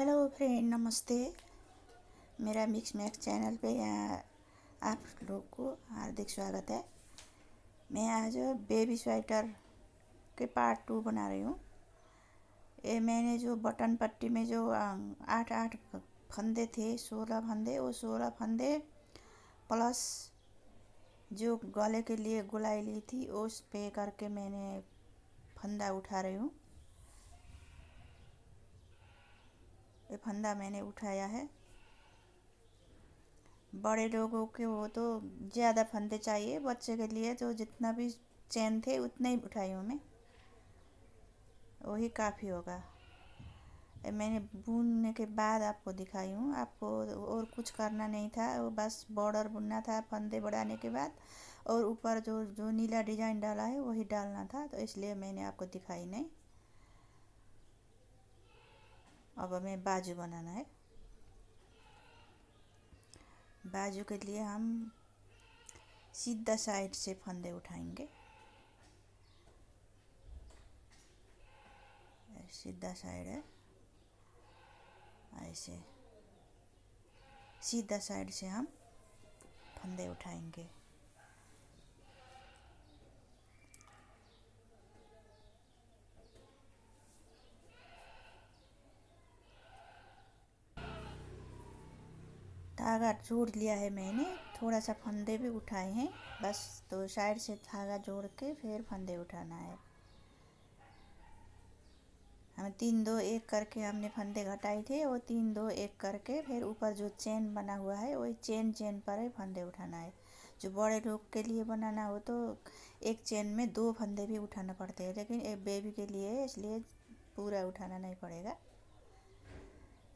Hello friend, नमस्ते। मेरा mix max channel पे आप लोग को हार्दिक स्वागत है। मैं आज बेबी स्वेटर के पार्ट टू बना रही हूँ। ये मैंने जो बटन पट्टी में जो आठ आठ फंदे थे, सोलह फंदे, वो सोलह फंदे प्लस जो गले के लिए गुलाई ली थी, उस पे करके मैंने फंदा उठा रही हूँ। फंदा मैंने उठाया है। बड़े लोगों के वो तो ज़्यादा फंदे चाहिए बच्चे के लिए तो जितना भी चैन थे उतने ही उठाई हूँ मैं। वही काफ़ी होगा। मैंने बुनने के बाद आपको दिखाई हूँ। आपको और कुछ करना नहीं था, वो बस बॉर्डर बुनना था, फंदे बढ़ाने के बाद। और ऊपर जो जो नीला डिज़ाइन डाला है, वही डालना था तो इसलिए मैंने आपको दिखाई नहीं। अब हमें बाजू बनाना है। बाजू के लिए हम सीधा साइड से फंदे उठाएँगे। सीधा साइड है। ऐसे। सीधा साइड से हम फंदे उठाएँगे। धागा जोड़ लिया है मैंने थोड़ा सा फंदे भी उठाए हैं, बस तो साइड से धागा जोड़ के फिर फंदे उठाना है। हम तीन दो एक करके हमने फंदे घटाए थे वो तीन दो एक करके फिर ऊपर जो चेन बना हुआ है, वही चेन चेन पर ही फंदे उठाना है। जो बड़े लोग के लिए बनाना हो तो एक चेन में दो फंदे भी उठाना पड़ते हैं, लेकिन एक बेबी के लिए इसलिए पूरा उठाना नहीं पड़ेगा।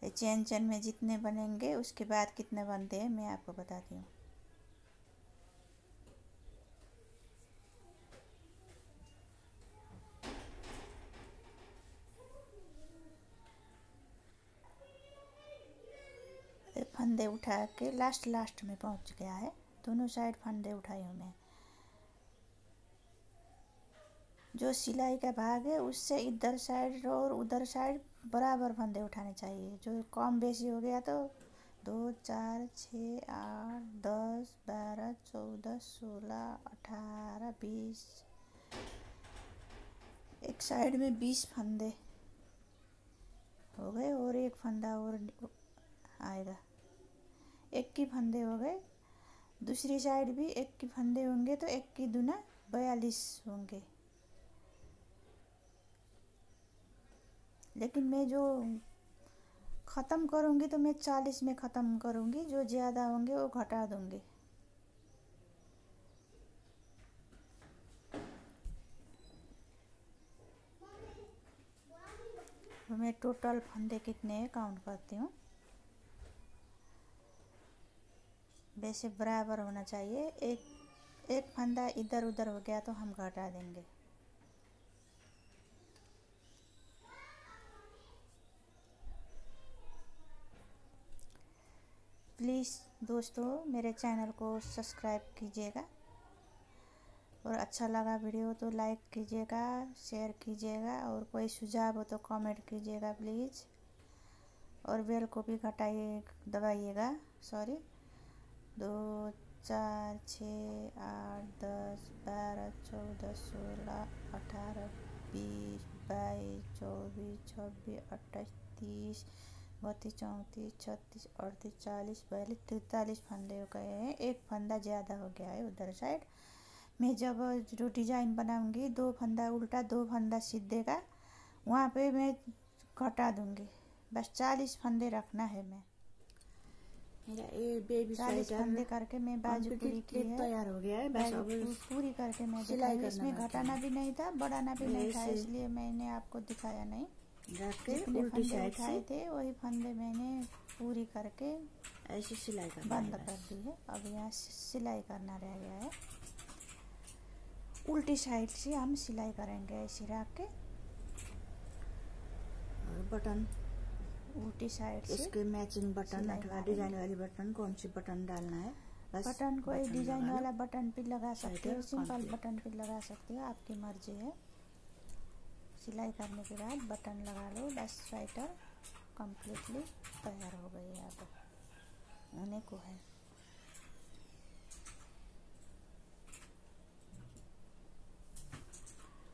चैन चैन में जितने बनेंगे, उसके बाद कितने बनते हैं, मैं आपको बताती हूँ। फंदे उठा के लास्ट लास्ट में पहुँच गया है। दोनों साइड फंदे उठाई हूँ। मैं जो सिलाई का भाग है, उससे इधर साइड और उधर साइड बराबर फंदे उठाने चाहिए। जो कम बेसी हो गया तो दो, चार छः आठ, दस, बारह, चौदह, सोलह, अठारह, बीस। एक साइड में बीस फंदे हो गए और एक फंदा और आएगा। एक की फंदे हो गए, दूसरी साइड भी एक की फंदे होंगे तो एक की दुना बयालीस होंगे। लेकिन मैं जो ख़त्म करूँगी तो मैं चालीस में ख़त्म करूँगी, जो ज़्यादा होंगे वो घटा दूँगी। तो मैं टोटल फंदे कितने हैं काउंट करती हूँ? वैसे बराबर होना चाहिए। एक एक फंदा इधर उधर हो गया तो हम घटा देंगे। प्लीज़ दोस्तों मेरे चैनल को सब्सक्राइब कीजिएगा। और अच्छा लगा वीडियो तो लाइक कीजिएगा, शेयर कीजिएगा और कोई सुझाव हो तो कमेंट कीजिएगा प्लीज़। और बेल को भी घटाइए, दबाइएगा, सॉरी। दो, चार, छः, आठ, दस, बारह, चौदह, सोलह, अठारह, बीस, बाईस, चौबीस, छब्बीस, अट्ठाईस, तीस बत्तीस चौंतीस छत्तीस अड़तीस चालीस बयालीस तैतालीस फंदे हो गए हैं। एक फंदा ज़्यादा हो गया है उधर साइड मैं जब जो डिज़ाइन बनाऊँगी दो फंदा उल्टा दो फंदा सीधे का वहाँ पे मैं घटा दूँगी बस चालीस फंदे रखना है। मैं मेरा ये बेबी चालीस फंदे करके मैं बाजू पूरी की है तैयार हो गया है बस अब पूरी करके मैं सिलाई इसमें घटाना भी नहीं था बढ़ाना भी नहीं था इसलिए मैंने आपको दिखाया नहीं। रख के उल्टी साइड से थे वही फंदे मैंने पूरी करके ऐसे सिलाई कर बंद कर दी है। अब यहाँ सिलाई करना रह गया है। उल्टी साइड से हम सिलाई करेंगे ऐसे रख के और बटन। उल्टी साइड से इसके मैचिंग बटन अथवा डिज़ाइन वाली बटन कौन सी बटन डालना है? बटन कोई डिज़ाइन वाला बटन भी लगा सकते हो सिंपल बटन भी लगा सकते हो आपकी मर्ज़ी है। सिलाई करने के बाद बटन लगा लो बस स्वेटर कम्प्लीटली तैयार हो गई है अब होने को है।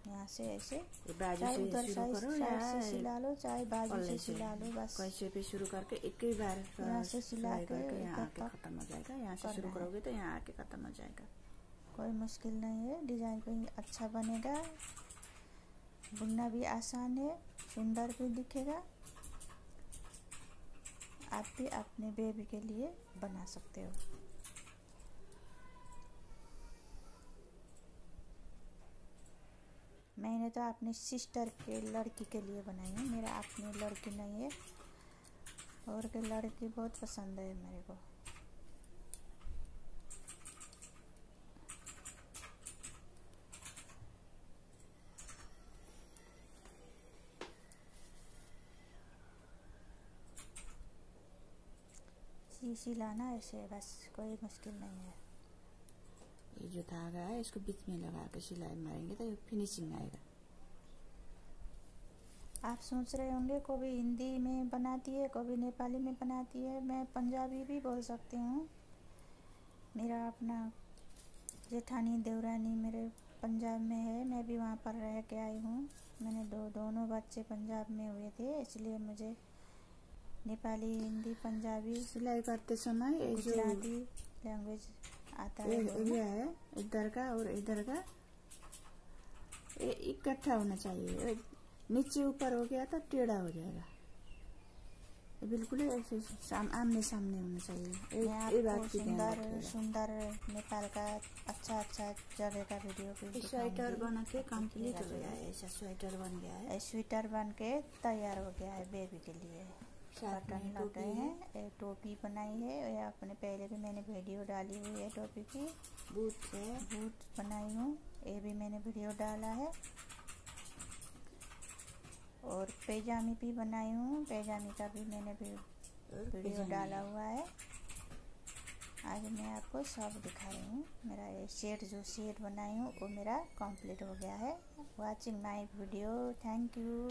यहाँ से ऐसे चाहे उधर साइड से सिला लो चाहे बाजू से सिला लो बस। कैसे भी शुरू करके एक ही बार यहाँ से सिला सिलाई के करके यहाँ आके खत्म हो जाएगा। यहाँ से शुरू करोगे तो यहाँ आके खत्म हो जाएगा। कोई मुश्किल नहीं है। डिज़ाइन भी अच्छा बनेगा। बुनना भी आसान है, सुंदर भी दिखेगा। आप भी अपने बेबी के लिए बना सकते हो। मैंने तो अपने सिस्टर के लड़की के लिए बनाई है। मेरा अपनी लड़की नहीं है। और के लड़की बहुत पसंद है मेरे को। सी सिलाना ऐसे बस कोई मुश्किल नहीं है। ये जो धागा है इसको बीच में लगा के सिलाई मारेंगे तो फिनिशिंग आएगा। आप सोच रहे होंगे कभी हिंदी में बनाती है कभी नेपाली में बनाती है मैं पंजाबी भी बोल सकती हूँ। मेरा अपना जेठानी देवरानी मेरे पंजाब में है मैं भी वहाँ पर रह के आई हूँ। मैंने दो दोनों बच्चे पंजाब में हुए थे इसलिए मुझे नेपाली हिंदी पंजाबी सिलाई करते समय गुजराती लैंग्वेज आता है ये एरिया है इधर का और इधर का। ये इकट्ठा होना चाहिए। नीचे ऊपर हो गया तो टेढ़ा हो जाएगा। बिल्कुल ऐसे साम, आमने सामने होना चाहिए। ये, बात सुंदर सुंदर नेपाल का अच्छा अच्छा जगह का वीडियो स्वेटर। बना के कंप्लीट हो गया है। ऐसा स्वेटर बन गया है। स्वेटर बन के तैयार हो गया है बेबी के लिए। में टोपी हैं। टोपी बनाई है ये अपने पहले भी मैंने वीडियो डाली हुई है टोपी की। बूट है बूट बनाई हूँ ये भी मैंने वीडियो डाला है। और पैजामी भी बनाई हूँ पैजामी का भी मैंने वीडियो डाला हुआ है। आज मैं आपको सब दिखा रही हूँ। मेरा ये सेट जो सेट बनाई हूँ वो मेरा कंप्लीट हो गया है। Watching my video thank you